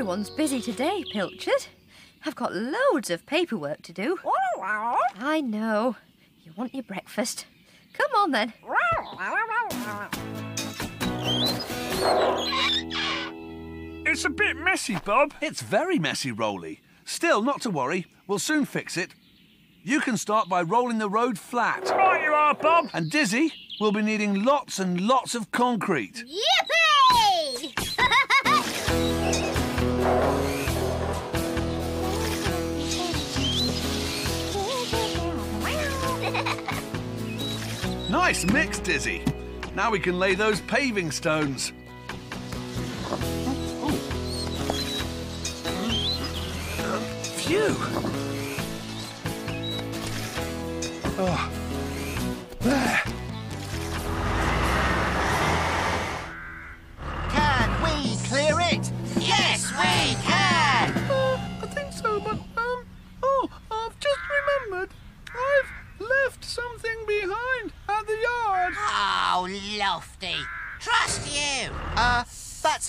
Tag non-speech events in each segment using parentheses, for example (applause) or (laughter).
everyone's busy today, Pilchard. I've got loads of paperwork to do. I know. You want your breakfast. Come on then. It's a bit messy, Bob. It's very messy, Roley. Still, not to worry. We'll soon fix it. You can start by rolling the road flat. Right you are, Bob. And Dizzy we'll be needing lots and lots of concrete. Yippee! Nice mix, Dizzy. Now we can lay those paving stones. Phew. Oh.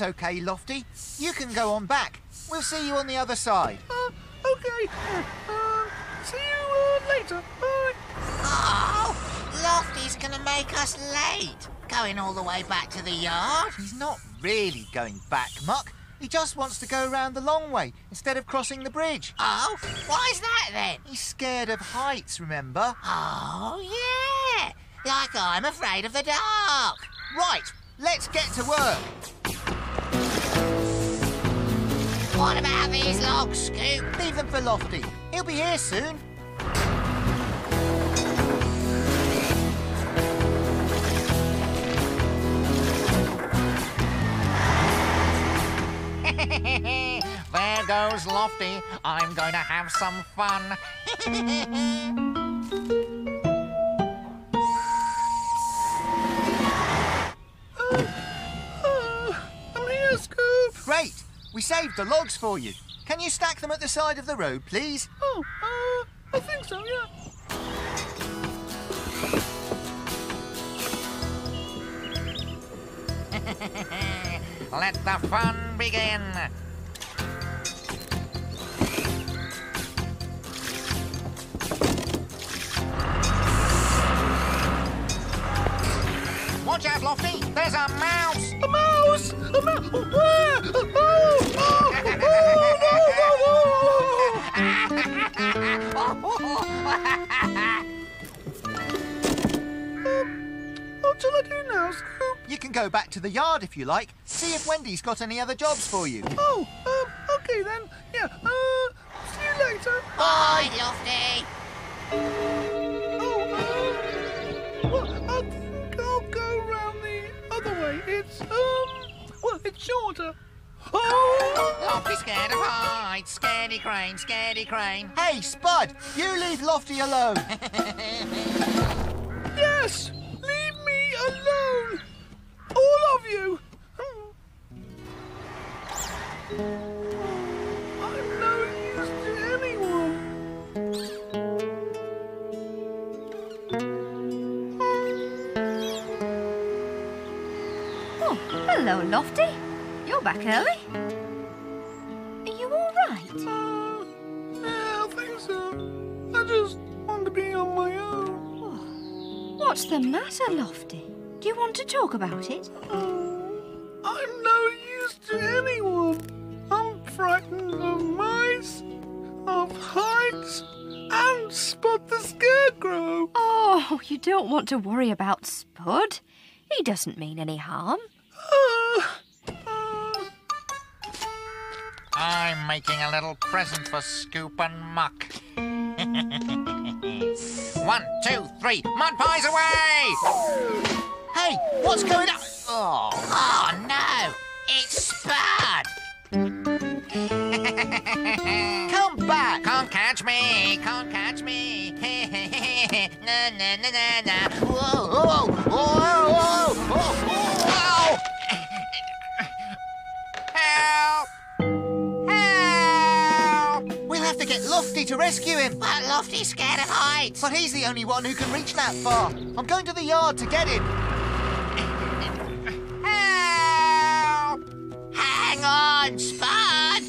That's okay, Lofty. You can go on back. We'll see you on the other side. Uh, okay. Uh, see you uh, later. Bye. Oh, Lofty's gonna make us late. Going all the way back to the yard? He's not really going back, Muck. He just wants to go around the long way instead of crossing the bridge. Oh, why's that then? He's scared of heights, remember? Oh, yeah. Like I'm afraid of the dark. Right, let's get to work. What about these logs, Scoop? Leave them for Lofty. He'll be here soon. (laughs) There goes Lofty. I'm going to have some fun. (laughs) I'm here, Scoop. Great. We saved the logs for you. Can you stack them at the side of the road, please? Oh, uh, I think so, yeah. (laughs) Let the fun begin. Watch out, Lofty. There's a mouse. A mouse! A mouse! What shall I do now, Scoop? You can go back to the yard if you like. See if Wendy's got any other jobs for you. Oh, um, okay then. Yeah, uh, see you later. Bye, Lofty. Oh, uh, well, I think I'll go round the other way. It's, um, well, it's shorter. Oh! Lofty scared of heights. Scaredy crane, scaredy crane. Hey, Spud, you leave Lofty alone. Yes! Alone! All of you! I'm no use to anyone. Oh, hello, Lofty. You're back early. Are you all right? Uh, yeah, I think so. I just want to be on my own. What's the matter, Lofty? Do you want to talk about it? Oh, I'm no use to anyone. I'm frightened of mice, of heights, and Spud the Scarecrow. Oh, you don't want to worry about Spud. He doesn't mean any harm. Uh, uh, I'm making a little present for Scoop and Muck. (laughs) One, two, three, mud pies away! Hey, what's going on? Oh, oh no! It's Spud! (laughs) Come back! Can't catch me, can't catch me. (laughs) na na na na na. Whoa, whoa, whoa, whoa, whoa, whoa. Help! Help! We'll have to get Lofty to rescue him. But Lofty's scared of heights. But he's the only one who can reach that far. I'm going to the yard to get him. Hang on, Spud!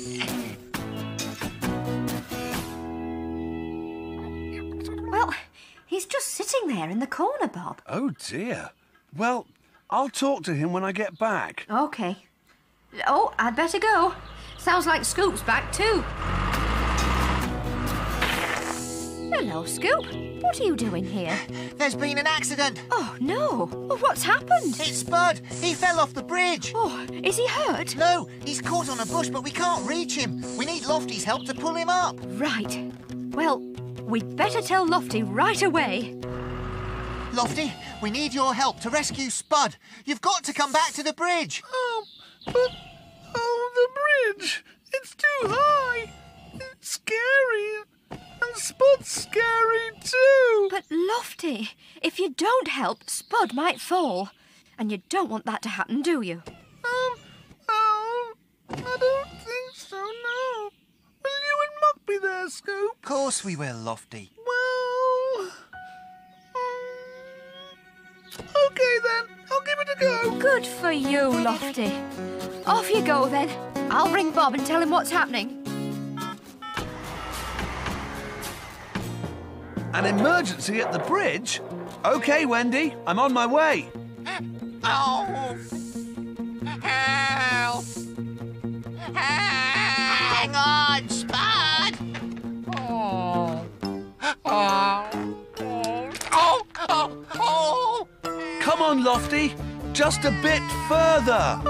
Well, he's just sitting there in the corner, Bob. Oh dear. Well, I'll talk to him when I get back. Okay. Oh, I'd better go. Sounds like Scoop's back too. Hello, Scoop. What are you doing here? There's been an accident. Oh, no. Oh, what's happened? It's Spud. He fell off the bridge. Oh, is he hurt? No, he's caught on a bush, but we can't reach him. We need Lofty's help to pull him up. Right. Well, we'd better tell Lofty right away. Lofty, we need your help to rescue Spud. You've got to come back to the bridge. Oh, but Lofty, if you don't help, Spud might fall. And you don't want that to happen, do you? Um, oh, I don't think so, no. Will you and Muck be there, Scoop? Of course we will, Lofty. Well, um, okay then. I'll give it a go. Good for you, Lofty. Off you go then. I'll ring Bob and tell him what's happening. An emergency at the bridge? Okay, Wendy, I'm on my way. Oh! Help! Hang on, Spud! Oh! Oh! Oh! Oh! Oh! Come on, Lofty, just a bit further.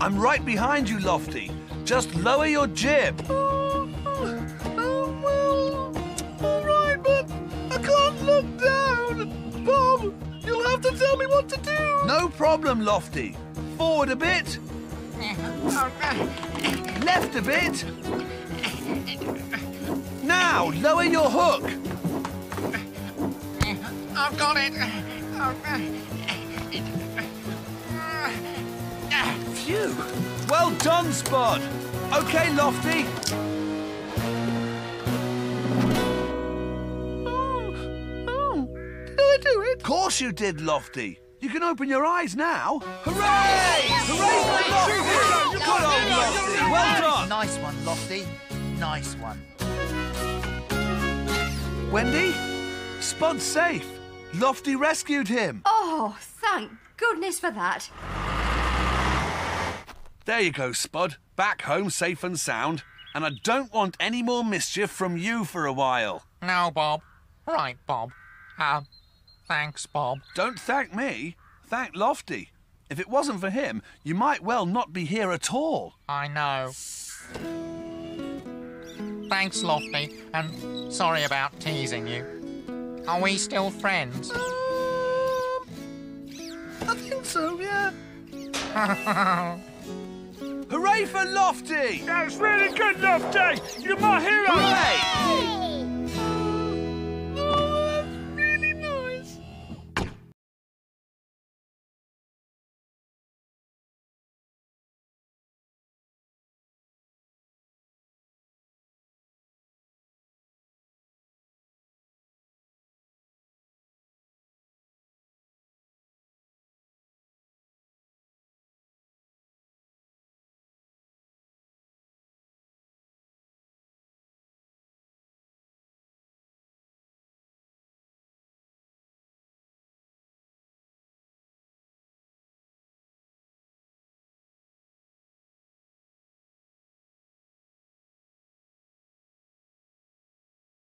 I'm right behind you, Lofty. Just lower your jib. Oh, oh, oh, well, all right, but I can't look down. Bob, you'll have to tell me what to do. No problem, Lofty. Forward a bit, left a bit. Now, lower your hook. I've got it! Phew. Well done, Spud. Okay, Lofty. Oh, oh, did I do it? Of course you did, Lofty. You can open your eyes now. Hooray! Hooray for Lofty! Good old Lofty. Well done. Nice one, Lofty. Nice one. Wendy, Spud's safe. Lofty rescued him. Oh, thank goodness for that. There you go, Spud. Back home safe and sound. And I don't want any more mischief from you for a while. No, Bob. Right, Bob. Uh, thanks, Bob. Don't thank me. Thank Lofty. If it wasn't for him, you might well not be here at all. I know. Thanks, Lofty, and sorry about teasing you. Are we still friends? Um, I think so, yeah. (laughs) Hooray for Lofty! That's really good, Lofty. You're my hero. Hooray!